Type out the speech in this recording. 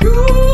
You.